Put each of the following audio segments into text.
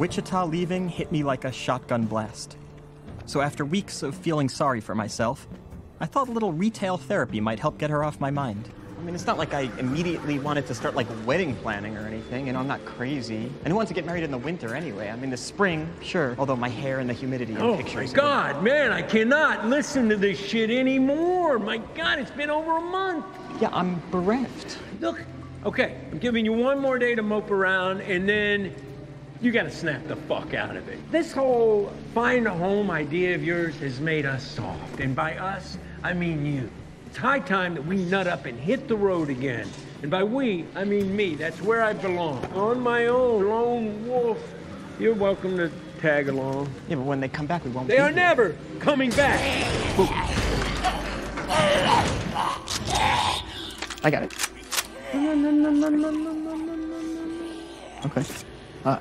Wichita leaving hit me like a shotgun blast. So after weeks of feeling sorry for myself, I thought a little retail therapy might help get her off my mind. I mean, it's not like I immediately wanted to start like wedding planning or anything. and I'm not crazy. And who wants to get married in the winter anyway? I mean, the spring, sure. Although my hair and the humidity in oh, pictures. Oh my pictures. God, man, I cannot listen to this shit anymore. My God, it's been over a month. Yeah, I'm bereft. Look, okay, I'm giving you one more day to mope around, and then you gotta snap the fuck out of it. This whole find a home idea of yours has made us soft, and by us, I mean you. It's high time that we nut up and hit the road again. And by we, I mean me. That's where I belong. On my own, lone wolf. You're welcome to tag along. Yeah, but when they come back, we won't They are here. never coming back. I got it. Okay. Uh.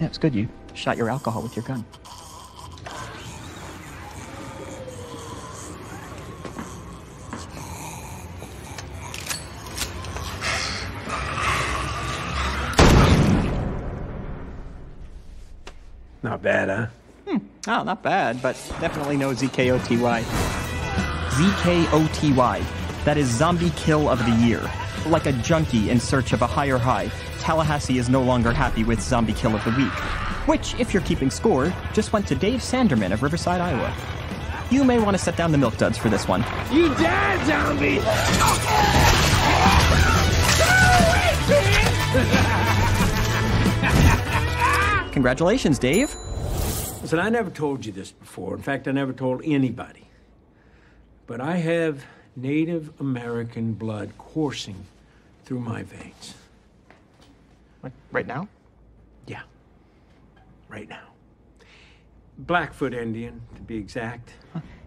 Yeah, it's good you shot your alcohol with your gun. Not bad, huh? Hmm, oh, not bad, but definitely no ZKOTY. ZKOTY. That is Zombie Kill of the Year. Like a junkie in search of a higher high, Tallahassee is no longer happy with Zombie Kill of the Week. Which, if you're keeping score, just went to Dave Sanderman of Riverside, Iowa. You may want to set down the milk duds for this one. You died, zombie! Congratulations, Dave. Listen, I never told you this before. In fact, I never told anybody. But I have Native American blood coursing through my veins. Like, right now? Yeah. Right now. Blackfoot Indian, to be exact.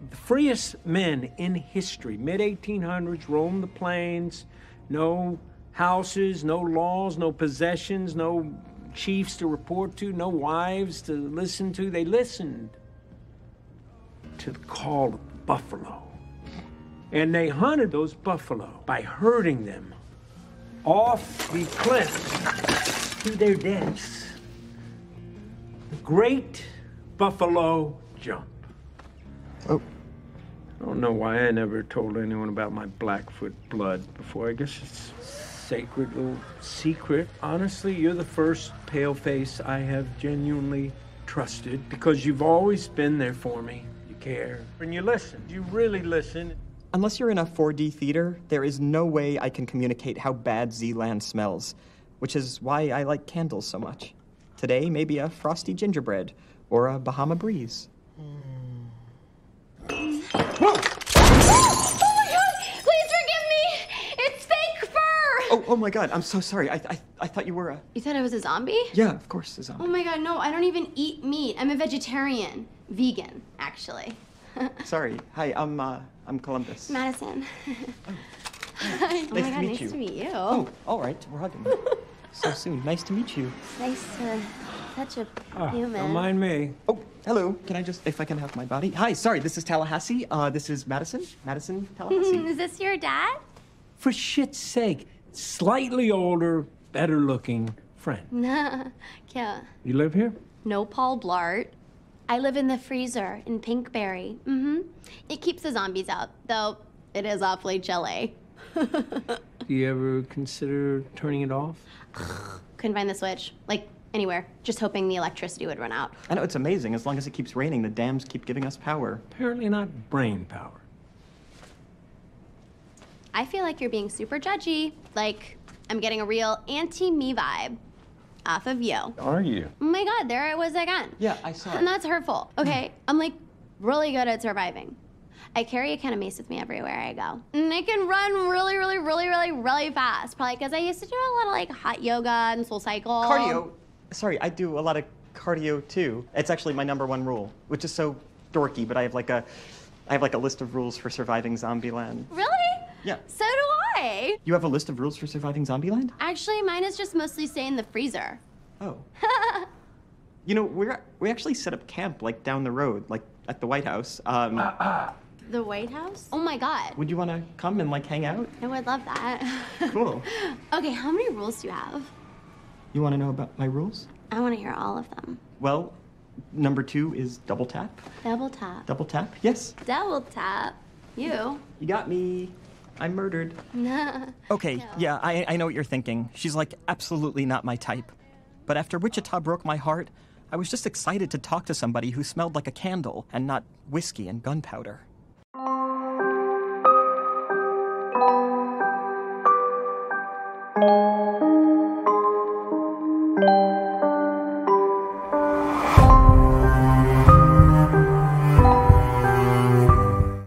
The freest men in history, mid 1800s, roamed the plains. No houses, no laws, no possessions, no chiefs to report to, no wives to listen to. They listened to the call of the buffalo. And they hunted those buffalo by herding them off the cliffs to their deaths. The great buffalo jump. Oh. I don't know why I never told anyone about my Blackfoot blood before. I guess it's sacred little secret. Honestly, you're the first paleface I have genuinely trusted because you've always been there for me. You care. And you listen. You really listen. Unless you're in a 4D theater, there is no way I can communicate how bad Z-Land smells, which is why I like candles so much. Today, maybe a frosty gingerbread or a Bahama breeze. Oh my god! Please forgive me! It's fake fur! Oh, oh my god, I'm so sorry. I, I, I thought you were a. You thought I was a zombie? Yeah, of course, a zombie. Oh my god, no, I don't even eat meat. I'm a vegetarian. Vegan, actually. Sorry. Hi, I'm, uh, I'm Columbus. Madison. Nice oh my to god, meet nice you. to meet you. Oh, all right, we're hugging. so soon. Nice to meet you. Nice to touch a Ah, human. don't mind me. Oh, hello. Can I just, if I can have my body? Hi, sorry, this is Tallahassee. Uh, this is Madison. Madison, Tallahassee. Is this your dad? For shit's sake, slightly older, better looking friend. Nah, yeah. You live here? No Paul Blart. I live in the freezer in Pinkberry. Mm-hmm. It keeps the zombies out, though it is awfully chilly. Do you ever consider turning it off? Couldn't find the switch. Like, anywhere. Just hoping the electricity would run out. I know it's amazing. As long as it keeps raining, the dams keep giving us power. Apparently not brain power. I feel like you're being super judgy. Like, I'm getting a real anti-me vibe off of you. Are you? Oh my god, there it was again. Yeah, I saw it. And that's hurtful. Okay, I'm like really good at surviving. I carry a can of mace with me everywhere I go. And I can run really, really, really, really, really fast. Probably because I used to do a lot of like hot yoga and soul cycle. Cardio. Sorry, I do a lot of cardio too. It's actually my number one rule, which is so dorky, but I have like a, I have like a list of rules for surviving Zombieland. Really? Yeah. So do I. You have a list of rules for surviving Zombieland? Actually, mine is just mostly stay in the freezer. Oh. you know, we're we actually set up camp like down the road, like at the White House. Um, The White House? Oh my god. Would you want to come and like hang out? I would love that. Cool. okay, how many rules do you have? You want to know about my rules? I want to hear all of them. Well, number two is double tap. Double tap. Double tap? Yes. Double tap. You? You got me. I'm murdered. Nah. Okay, No. yeah, I, I know what you're thinking. She's like absolutely not my type. But after Wichita broke my heart, I was just excited to talk to somebody who smelled like a candle and not whiskey and gunpowder. Thank